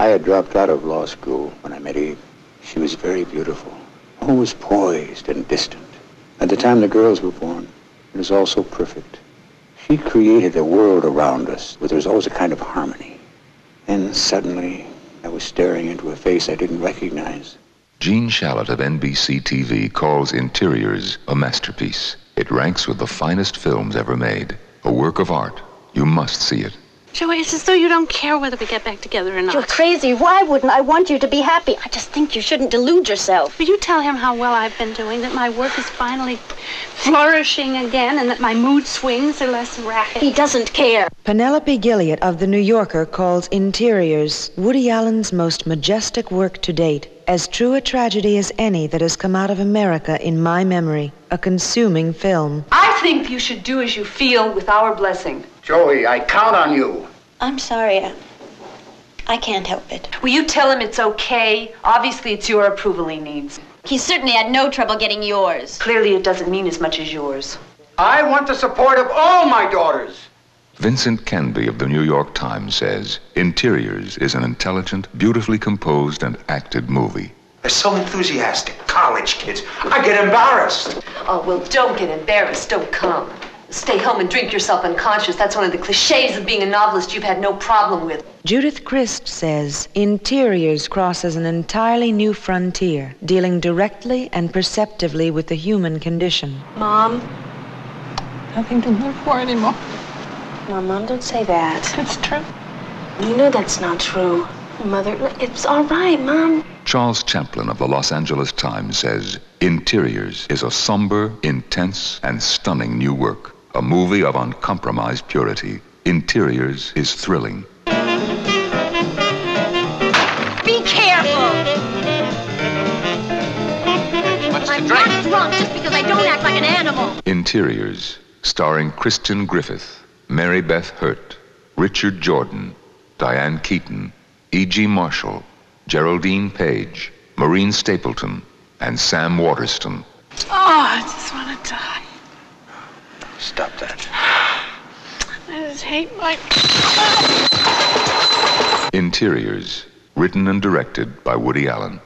I had dropped out of law school when I met Eve. She was very beautiful, always poised and distant. At the time the girls were born, it was all so perfect. She created a world around us where there was always a kind of harmony. And suddenly, I was staring into a face I didn't recognize. Gene Shalit of NBC TV calls Interiors a masterpiece. It ranks with the finest films ever made. A work of art. You must see it. Joey, it's as though you don't care whether we get back together or not. You're crazy. Why wouldn't I want you to be happy? I just think you shouldn't delude yourself. Will you tell him how well I've been doing, that my work is finally flourishing again, and that my mood swings are less rapid? He doesn't care. Penelope Gilliatt of The New Yorker calls Interiors Woody Allen's most majestic work to date, as true a tragedy as any that has come out of America in my memory, a consuming film. I think you should do as you feel with our blessing. Joey, I count on you. I'm sorry. I, I can't help it. Will you tell him it's okay? Obviously, it's your approval he needs. He certainly had no trouble getting yours. Clearly, it doesn't mean as much as yours. I want the support of all my daughters. Vincent Canby of the New York Times says Interiors is an intelligent, beautifully composed, and acted movie. They're so enthusiastic. College kids. I get embarrassed. Oh, well, don't get embarrassed. Don't come. Stay home and drink yourself unconscious. That's one of the cliches of being a novelist you've had no problem with. Judith Crist says Interiors crosses an entirely new frontier, dealing directly and perceptively with the human condition. Mom? Nothing to live for anymore. Mom, Mom, don't say that. It's true. You know that's not true. Mother, it's all right, Mom. Charles Champlin of the Los Angeles Times says Interiors is a somber, intense, and stunning new work. A movie of uncompromised purity. Interiors is thrilling. Be careful. I'm not drunk just because I don't act like an animal. Interiors, starring Kristin Griffith, Mary Beth Hurt, Richard Jordan, Diane Keaton, E.G. Marshall, Geraldine Page, Maureen Stapleton, and Sam Waterston. Oh, I just want to die. Stop that. I just hate my. Interiors, written and directed by Woody Allen.